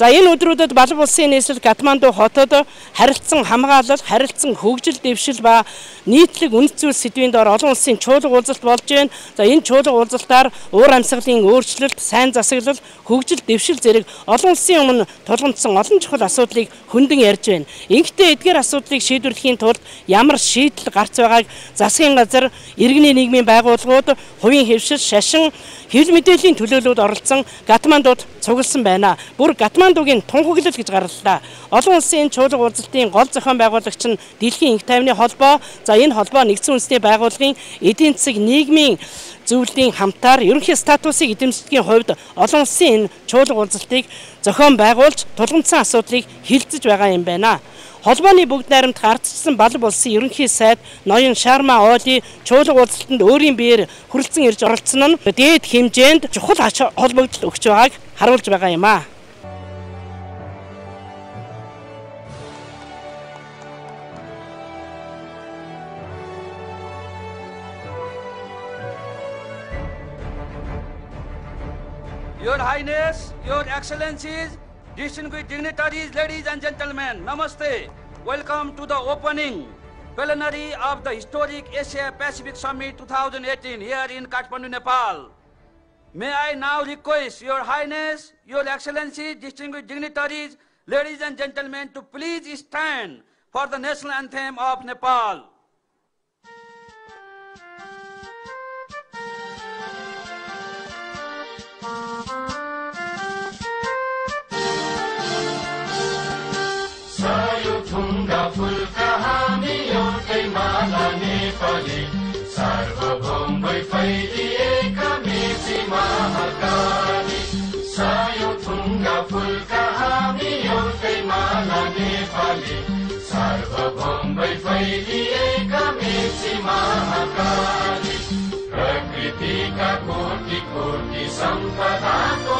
За энэ өдрүүдэд Балб улсын нийслэл Катманду хотод харилцан хамгаалал, харилцан хөгжил дэвшил ба нийтлэг үнэт зүйл сэдвийн дор олон улсын чуулга уулзалт болж байна. За энэ чуулга уулзалтаар уур амьсгалын өөрчлөлт, сайн засаглал, хөгжил дэвшил зэрэг олон улсын өмнө тулгамдсан олон чухал асуудлыг хөндөн ярьж байна. Ингэхдээ эдгээр асуудлыг шийдвэрлэхийн тулд ямар шийдэл гарц байгааг засгийн газар, иргэний нийгмийн байгууллагууд, хувийн хэвшил, шашин, хэвлэл мэдээллийн төлөөлөлд оролцсон Катмандуд цугласан байна. Бүр Катмандугийн тунхаглал гэж гарлаа. Олон улсын чуулга уулзалтын гол зохион байгуулагч нь Дэлхийн инх тайвны холбоо. За энэ холбоо нэгдсэн үндэсний байгууллагын эдийн засаг нийгмийн зөвлөлийн хамтаар ерөнхий статусыг эзэмшдгийн хувьд олон улсын энэ чуулга уулзалтыг зохион байгуулж тулгымцсан асуудлыг хилцэж байгаа юм байна. Холбооны бүгд найрамдах ардчсан Балб улсын ерөнхий сайд Ноён Шарма Оли чуулга уулзалтанд өөрийн биеэр хүрэлцэн ирж оролцсон нь дээд хэмжээнд чухал холбогдол өгч байгааг харуулж байгаа юм а. Your Highness, Your Excellencies, distinguished dignitaries, ladies and gentlemen, Namaste. Welcome to the opening plenary of the historic Asia Pacific Summit 2018 here in Kathmandu, Nepal. May I now request Your Highness, Your Excellencies, distinguished dignitaries, ladies and gentlemen, to please stand for the national anthem of Nepal. सयुथुङ्गा phulka हामी एउटै माला नेपाली। सार्वभौम फैलिएका मेची महाकाली। सयुथुङ्गा फुलका हामी एउटै माला नेपाली। सार्वभौम फैलिएका मेची महाकाली। कृति कोटि कोर्ति सम्पदाचलो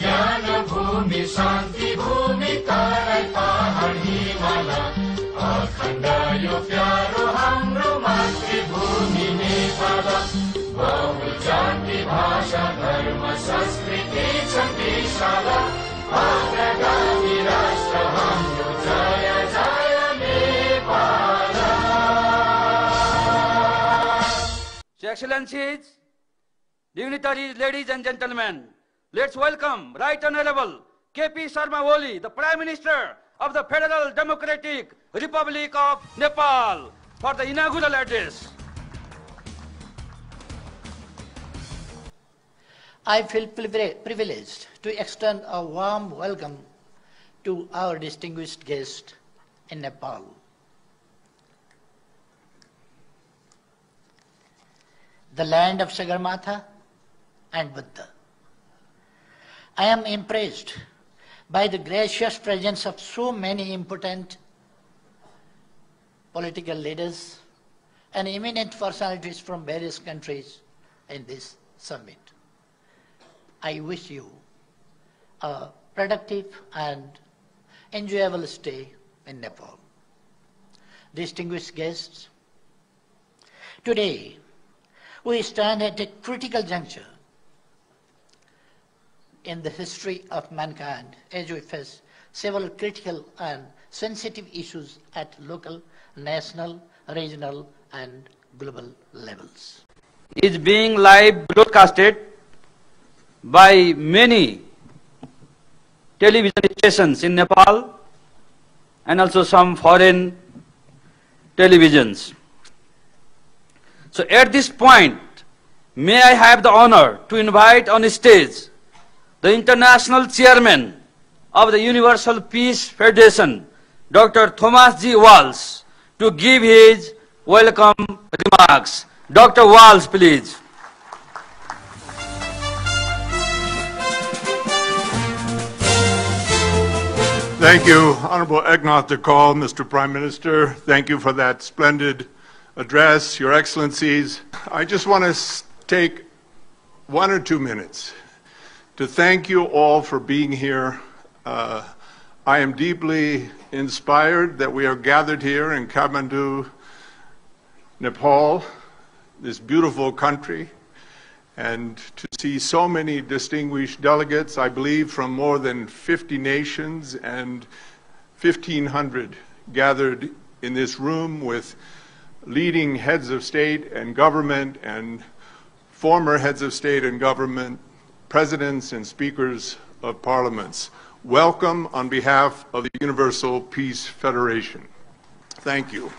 ज्ञानभूमि शान्ति भूमि कारपाहीम अखण्डायुप्यानुभूमिश बहु जान्ति भाषा धर्म संस्कृति समेशा Excellencies, dignitaries, ladies and gentlemen, let's welcome Right Honorable KP Sharma Oli, the Prime Minister of the Federal Democratic Republic of Nepal, for the inaugural address. I feel privileged to extend a warm welcome to our distinguished guest in Nepal. The land of Sagarmatha and Buddha. I am impressed by the gracious presence of so many important political leaders and eminent personalities from various countries in this summit. I wish you a productive and enjoyable stay in Nepal. Distinguished guests, today we stand at a critical juncture in the history of mankind as we face several critical and sensitive issues at local, national, regional, and global levels. is being live broadcasted by many television stations in Nepal and also some foreign televisions. So at this point, may I have the honor to invite on stage the international chairman of the Universal Peace Federation, Dr. Thomas G. Walsh, to give his welcome remarks. Dr. Walsh, please. Thank you, Honorable Egnoth Dekal, Mr. Prime Minister. Thank you for that splendid address, Your Excellencies. I just want to take one or two minutes to thank you all for being here. Uh, I am deeply inspired that we are gathered here in Kathmandu, Nepal, this beautiful country and to see so many distinguished delegates, I believe from more than 50 nations and 1,500 gathered in this room with leading heads of state and government and former heads of state and government, presidents and speakers of parliaments. Welcome on behalf of the Universal Peace Federation. Thank you.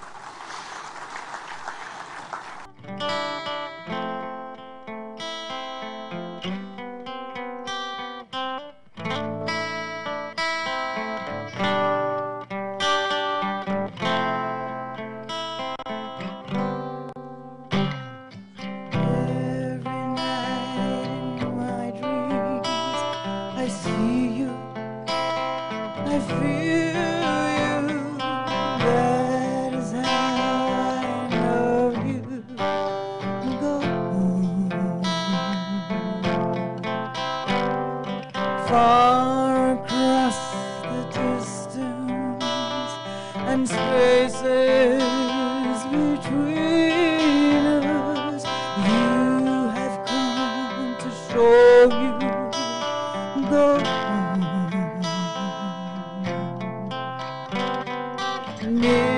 Home.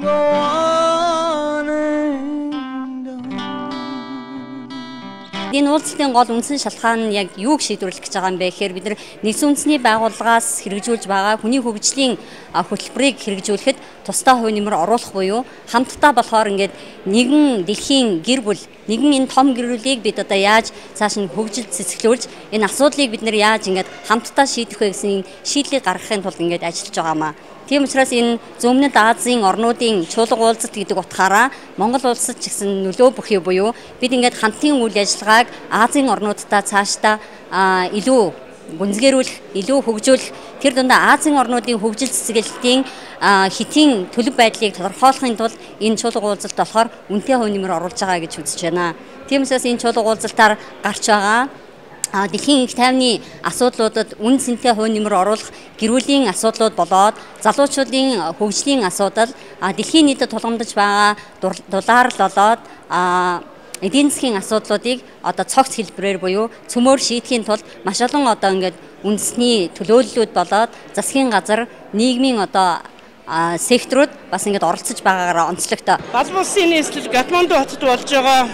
Go on and on. Энэ уулзалтын гол үндсэн шалтгаан нь яг юуг шийдвэрлэх гэж байгаа юм бэ гэхээр бид нэгдсэн үндэсний байгууллагаас хэрэгжүүлж байгаа хүний хөгжлийн хөтөлбөрийг хэрэгжүүлэхэд тусдаа хувь нэмэр оруулах буюу хамтдаа болохоор ингээд нэгэн дэлхийн гэр бүл нэгэн энэ том гэр бүлийг бид одоо яаж цааш нь хөгжилд цэцгэлүүлж энэ асуудлыг бид нар яаж ингээд хамтдаа шийдэх вэ гэсэн шийдлийг гаргахын тулд ингээд ажиллаж байгаамаа. Тийм учраас энэ Зөмнөд Азийн орнуудын чуулга уулзалт гэдэг утгаараа Монгол улсад ч гэсэн нөлөө бүхий буюу бид ингээд хамтын үйл ажиллагааг Азийн орнуудтай цаашдаа илүү гүнзгээрүүлэх, илүү хөгжүүлэх тэр дундаа Азийн орнуудын хөгжил цэцгэлтийн хэтийн төлөв байдлыг тодорхойлохын тулд энэ чуулга уулзалт болохоор үнэтэй хувь нэмэр оруулж байгаа гэж үзэж байна. Тийм учраас энэ чуулга уулзалтаар гарч байгаа дэлхийн их тайвны асуудлуудад үн цэнтэй хувь нэмэр оруулах гэрүүлийн асуудлууд болоод залуучуудын хөгжлийн асуудал дэлхийн нийтэд тулгамдж байгаа дур- дулаар л болоод эдийн засгийн асуудлуудыг одоо цогц хэлбэрээр буюу цөмөр шийдэхийн тулд маш олон одоо ингээд үндэсний төлөөллүүд болоод засгийн газар нийгмийн одоо а, секторууд бас ингээд оролцож байгаагаараа онцлогтой. Балбан улсын нийслэл Катманду хотод болж байгаа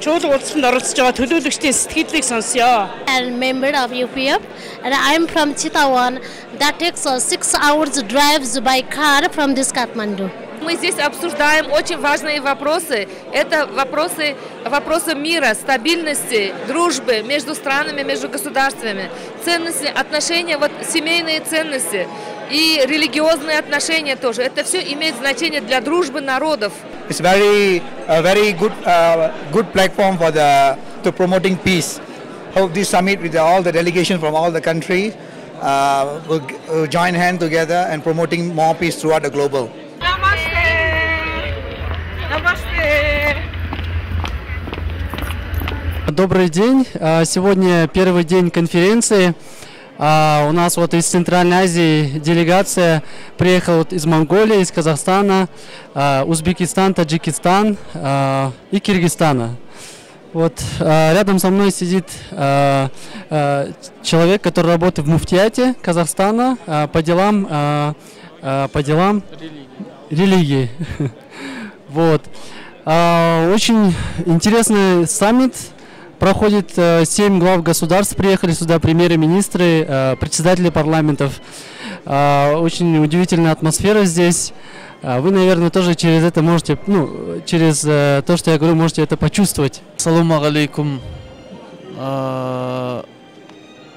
чуулга уулзалтанд оролцож байгаа төлөөлөгчдийн сэтгэлдлийг сонсё. and member of UPF and I'm from Chitawan. That takes uh, six hours drives by car from this Kathmandu. Мы здесь обсуждаем очень важные вопросы. Это вопросы, вопросы мира, стабильности, дружбы между странами, между государствами, ценности, отношения, вот семейные ценности и религиозные отношения тоже. Это все имеет значение для дружбы народов. It's very a very good uh, good platform for the to promoting peace. Hope this summit with all the delegation from all the countries uh, will, will join hand together and promoting more peace throughout the global. Добрый день. А, Сегодня первый день конференции. А, У нас вот из Центральной Азии делегация приехала вот из Монголии, из Казахстана, а, Узбекистан, Таджикистан и Киргизстана. Вот рядом со мной сидит человек, который работает в Муфтияте Казахстана по делам по делам религии. Вот. А, Очень интересный саммит Проходит э, семь глав государств, приехали сюда премьеры-министры, э, председатели парламентов. А, Очень удивительная атмосфера здесь. А, Вы, наверное, тоже через это можете, ну, через э, то, что я говорю, можете это почувствовать. ассалауму алейкум Ә,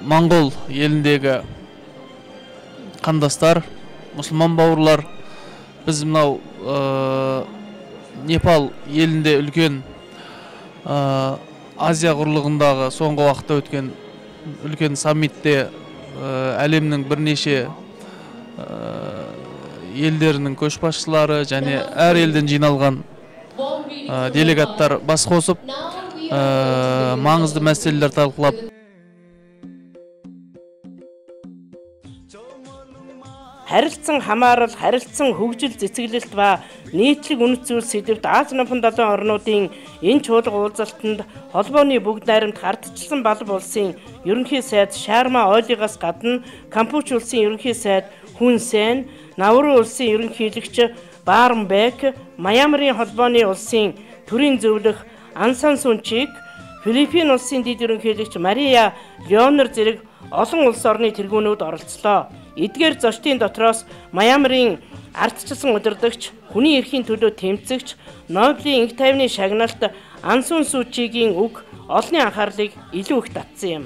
моңғол еліндегі қандастар мұсылман бауырлар біз мынау ә, непал елінде үлкен ә, азия құрлығындағы соңғы уақытта өткен үлкен саммитте ә, әлемнің бірнеше ә, елдерінің көшбасшылары және әр елден жиналған ә, делегаттар бас қосып маңызды мәселелер талқылап харилцан хамаарал, харилцан хөгжил цэцэглэлт ба нийтлэг үнэт зүйл сэдвт Аз намхан долоо орнуудын энэ чуулга уулзалтанд холбооны бүгд найрамд хардчилсан балб улсын ерөнхий сайд Шарма Ойлигоос гадна Кампуч улсын ерөнхий сайд Хүн Сен, Навруу улсын ерөнхийлөгч Бармбек, Маямрын холбооны улсын төрийн зөвлөх Ансан Сунчиг, Филиппин улсын дэд ерөнхийлөгч Мария Леонер зэрэг олон улс орны тэргүүнүүд оролцлоо. Эдгээр зочдын дотроос Маямрын ардчилсан удирдагч, хүний эрхийн төлөө тэмцэгч, Нобелийн инх тайвны шагналт Ансун Сүүчигийн үг олонний анхаарлыг илүү их татсан юм.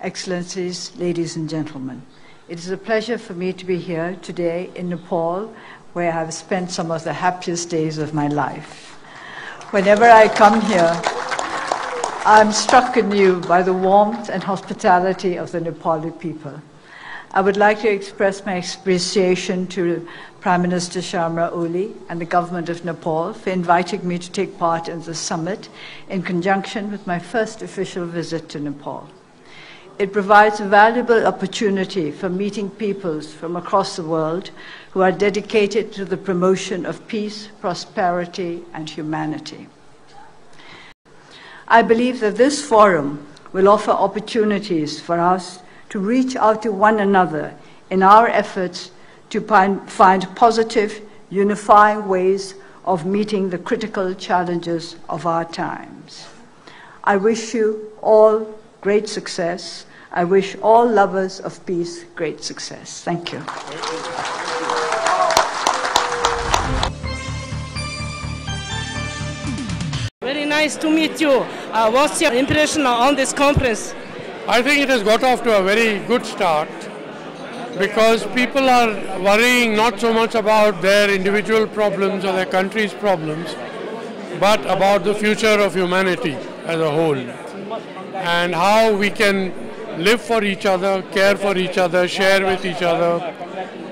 Excellencies, ladies and gentlemen, it is a pleasure for me to be here today in Nepal, where I have spent some of the happiest days of my life. Whenever I come here, I'm struck anew by the warmth and hospitality of the Nepali people. I would like to express my appreciation to Prime Minister Sharma Oli and the government of Nepal for inviting me to take part in the summit in conjunction with my first official visit to Nepal. It provides a valuable opportunity for meeting peoples from across the world who are dedicated to the promotion of peace, prosperity, and humanity. I believe that this forum will offer opportunities for us to reach out to one another in our efforts to find, positive, unifying ways of meeting the critical challenges of our times. I wish you all great success. I wish all lovers of peace great success. Thank you. Nice to meet you. Uh, what's your impression on this conference? I think it has got off to a very good start because people are worrying not so much about their individual problems or their country's problems, but about the future of humanity as a whole and how we can live for each other, care for each other, share with each other,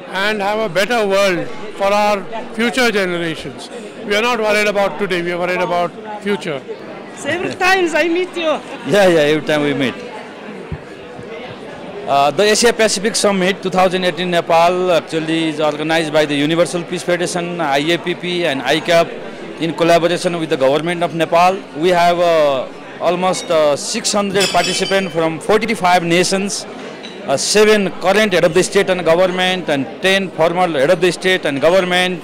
and have a better world for our future generations. We are not worried about today, we are worried about future. Several times I meet you. Yeah, yeah, every time we meet. Uh, the Asia Pacific Summit 2018 Nepal actually is organized by the Universal Peace Federation, IAPP and ICAP in collaboration with the government of Nepal. We have uh, almost uh, 600 participants from 45 nations, uh, 7 current head of the state and government and 10 former head of the state and government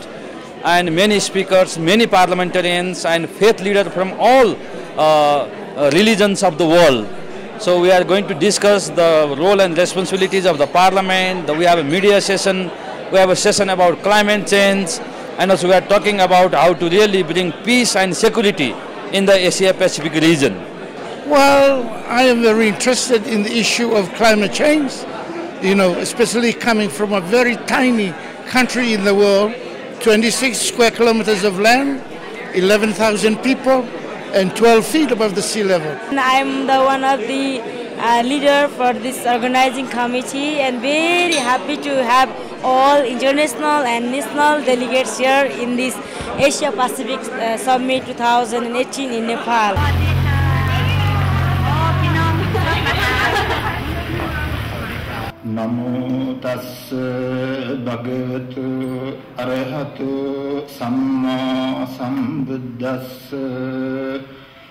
and many speakers, many parliamentarians and faith leaders from all uh, uh, religions of the world. So we are going to discuss the role and responsibilities of the parliament. We have a media session. We have a session about climate change. And also we are talking about how to really bring peace and security in the Asia Pacific region. Well, I am very interested in the issue of climate change, you know, especially coming from a very tiny country in the world, 26 square kilometers of land, 11,000 people, and 12 feet above the sea level. I'm the one of the uh, leader for this organizing committee and very happy to have all international and national delegates here in this Asia Pacific uh, Summit 2018 in Nepal. Namo tassa භගවතු අරහතු සම්මා සම්බුද්දස්ස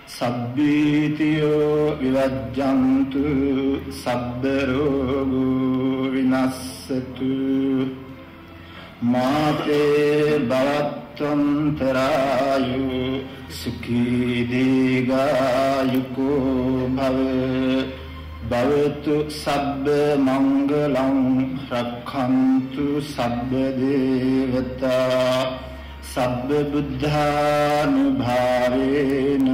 සබ්බීතියෝ විවජ්ජන්තු සබ්බ රෝගෝ විනස්සතු මාතේ භවත්වන්තරායු සුඛී දීගායුකෝ භවේ භවතු සබ්බ මංගලං රක්ඛන්තු සබ්බ දේවතා සබ්බ බුද්ධානුභාවේන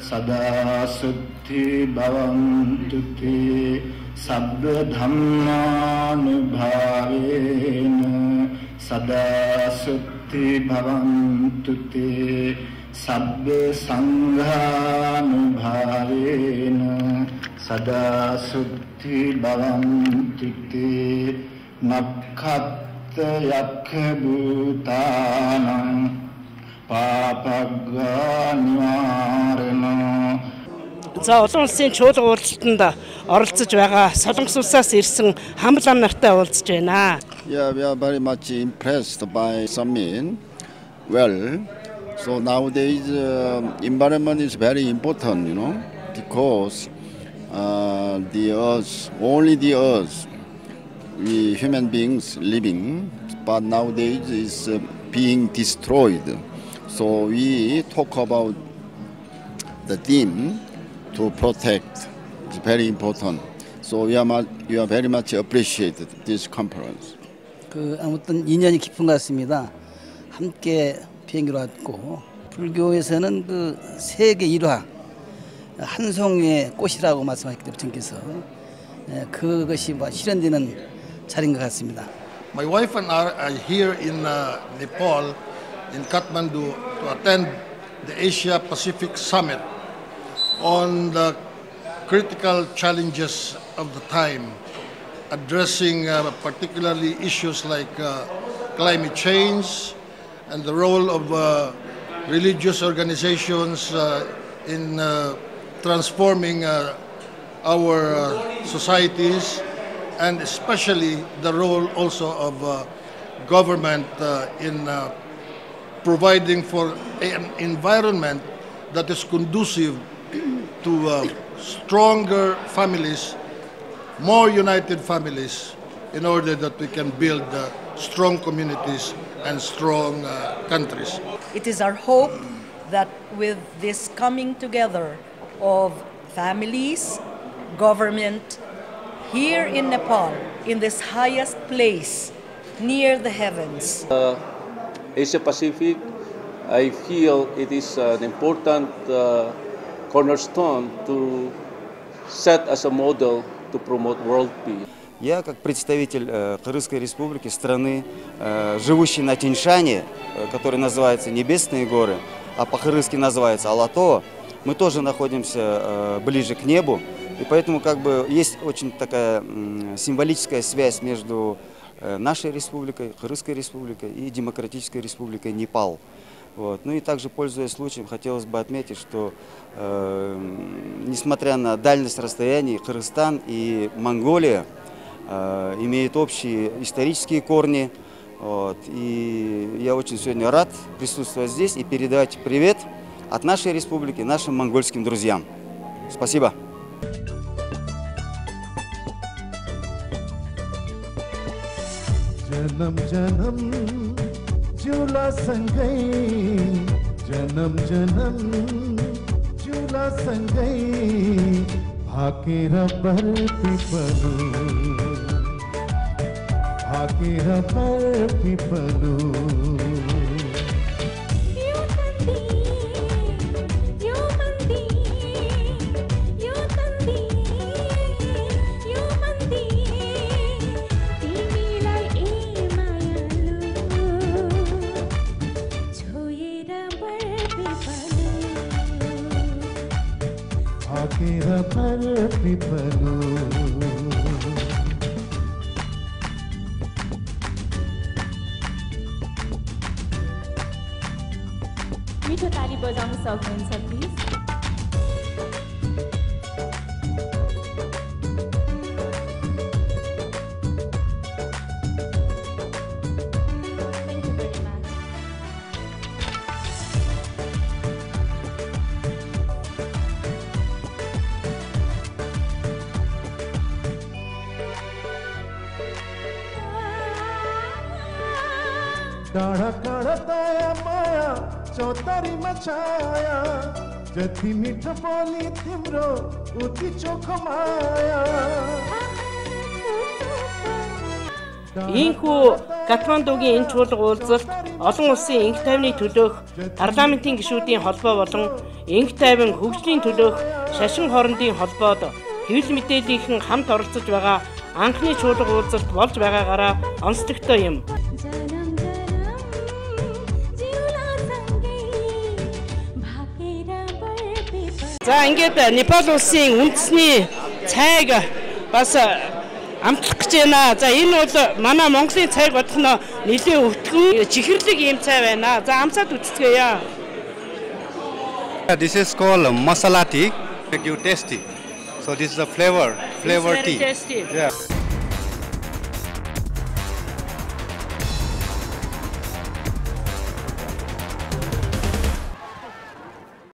සදා සුත්ත සුත්ති භවන්තු තේ සබ්බ ධම්මානුභාවේන සදා සුත්ති භවන්තු තේ සබ්බ සංඝානුභාවේන සදා සුත්ති භවන්තු තේ නක්ඛත් යක්ඛ භූතානං පාපග්ගා නිවාරණෝ За олон улсын чуулга уулзалтанд оролцож байгаа Солонгос улсаас ирсэн хамлан нартай уулзж байна. Yeah, we are very much impressed by summit. Well, so nowadays uh, environment is very important, you know, because uh, the earth, only the earth, we human beings living, but nowadays is uh, being destroyed. So we talk about the theme to protect. It's very important. So we are, mu- we are very much appreciated this conference. 그 아무튼 인연이 깊은 것 같습니다. 함께 비행기로 왔고 불교에서는 그 세계 일화 한 송이의 꽃이라고 말씀하셨기 때문에 부처님께서 예, 그것이 뭐 실현되는 자리인 것 같습니다. My wife and I are here in uh, Nepal, in Kathmandu, to attend the Asia Pacific Summit on the critical challenges of the time, addressing uh, particularly issues like uh, climate change and the role of uh, religious organizations uh, in uh, transforming uh, our uh, societies and especially the role also of uh, government in providing for an environment that is conducive to stronger families, more united families, in order that we can build strong communities and strong uh, countries. It is our hope that with this coming together of families, government, here in Nepal, in this highest place near the heavens, Uh, Asia Pacific, I feel it is an important uh, cornerstone to set as a model to promote world peace. Я, как представитель э, Кыргызской республики, страны, э, живущей на Тиньшане, э, который называется Небесные горы, а по-кыргызски называется Алато, мы тоже находимся э, ближе к небу, и поэтому как бы есть очень такая символическая связь между э, нашей республикой, Кыргызской республикой и Демократической республикой Непал. Вот. Ну и также, пользуясь случаем, хотелось бы отметить, что э, несмотря на дальность расстояний, Кыргызстан и Монголия Э, имеет общие исторические корни. Вот. И я очень сегодня рад присутствовать здесь и передать привет от нашей республики нашим монгольским друзьям. Спасибо. Janam janam jula sangai janam janam jula sangai bhakira barti palu पलु Bhaker barfi पलु टाढा टाढा दया माया चौतारीमा छाया जति मिठो बोली तिम्रो उति चोखो माया Ийхүү Катмандугийн энэ чуулга уулзалт олон улсын энх тайвны төлөөх парламентын гишүүдийн холбоо болон энх тайван хөгжлийн төлөөх шашин хоорондын холбоод хэвлэл мэдээллийнхэн хамт оролцож байгаа анхны чуулга уулзалт болж байгаагаараа онцлогтой юм. За ингээд Непал улсын үндэсний цайг бас амтлах гэж байна. За энэ бол манай Монголын цайг бодох нь нэлээд өвтгөн чихэрлэг ийм цай байна. За амсаад үзтгэе. This is called masala tea. You tasty. So this is the flavor, flavor tea. tasty. Yeah.